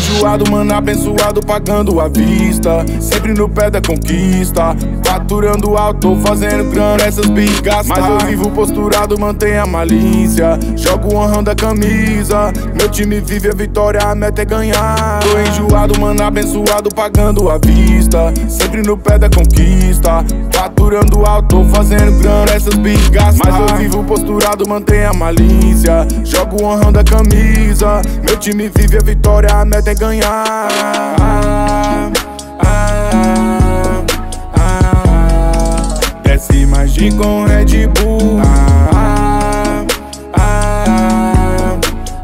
enjoado, mano, abençoado, pagando à vista. Sempre no pé da conquista. Faturando alto, fazendo grana, essas bigas. Mas eu vivo posturado, mantenho a malícia. Jogo honrando a camisa. Meu time vive a vitória, a meta é ganhar. Tô enjoado, mano, abençoado, pagando à vista. Sempre no pé da conquista. Faturando alto, fazendo grana, essas bigas. Mas eu vivo posturado, mantenho a malícia. Jogo honrando a camisa. Meu time vive a vitória, a meta é ganhar. De com Red Bull. Ah, ah,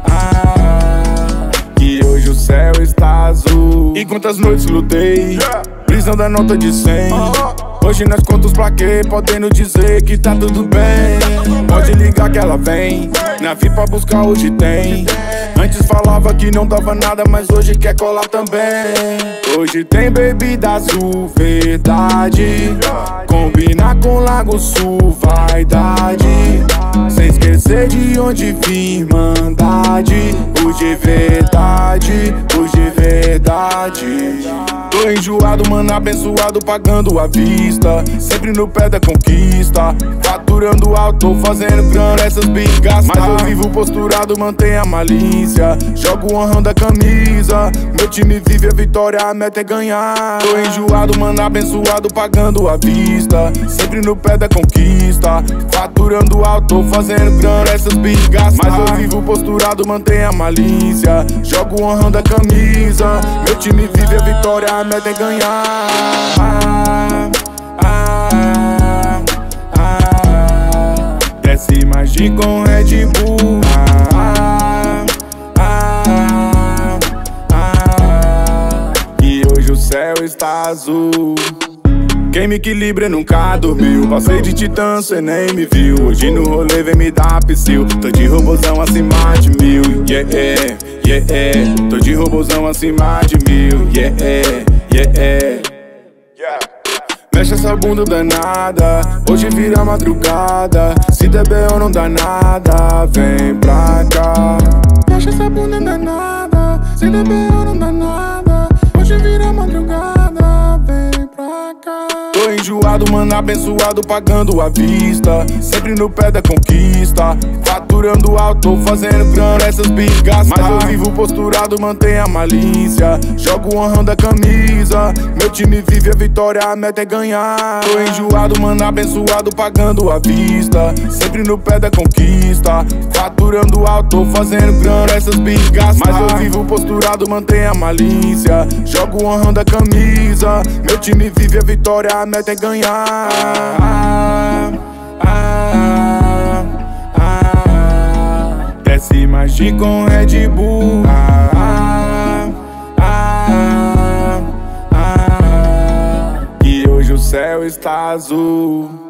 ah, que hoje o céu está azul. E quantas noites lutei, brisando a nota de 100. Hoje nós contos plaquê, podendo dizer que tá tudo bem. Pode ligar que ela vem, na VIP pra buscar hoje tem. Antes falava que não dava nada, mas hoje quer colar também. Hoje tem bebida azul, verdade. Combina com Lago Sul, vaidade. Sem esquecer de onde vim, mandade. Hoje é verdade, hoje é verdade. Tô enjoado, mano, abençoado, pagando à vista. Sempre no pé da conquista. Faturando alto, fazendo grana, essas bigas. Mas eu vivo posturado, mantenho a malícia. Jogo honrando a camisa. Meu time vive a vitória, a meta é ganhar. Tô enjoado, mano, abençoado, pagando à vista. Sempre no pé da conquista. Faturando alto, fazendo grana, essas bigas. Mas eu vivo posturado, mantenho a malícia. Jogo honrando a camisa. Time vive a vitória, a meta é ganhar. Ah, ah, ah, Desce mais de com Red Bull. E hoje o céu está azul. Quem me equilibra nunca dormiu. Passei de titã, cê nem me viu. Hoje no rolê vem me dar psil. Tô de robozão acima de mil. Yeah, yeah, yeah. Tô de robozão acima de mil. Yeah, yeah, yeah. Mexe essa bunda danada. Hoje vira madrugada. Se der B.O. não dá nada. Vem pra cá. Mexe essa bunda danada. Se der B.O. Tô enjoado, mano, abençoado, pagando à vista. Sempre no pé da conquista. Faturando alto, fazendo grana, essas bigas. Mas eu vivo posturado, mantenho a malícia. Jogo honrando a camisa. Meu time vive a vitória, a meta é ganhar. Tô enjoado, mano, abençoado, pagando à vista. Sempre no pé da conquista. Faturando alto, fazendo grana, essas bigas. Mas eu vivo posturado, mantenho a malícia. Jogo honrando a camisa. Meu time vive a vitória, a meta é ganhar. Ah, ah, ah, Desce mais de com Red Bull. Ah, ah, ah, e hoje o céu está azul.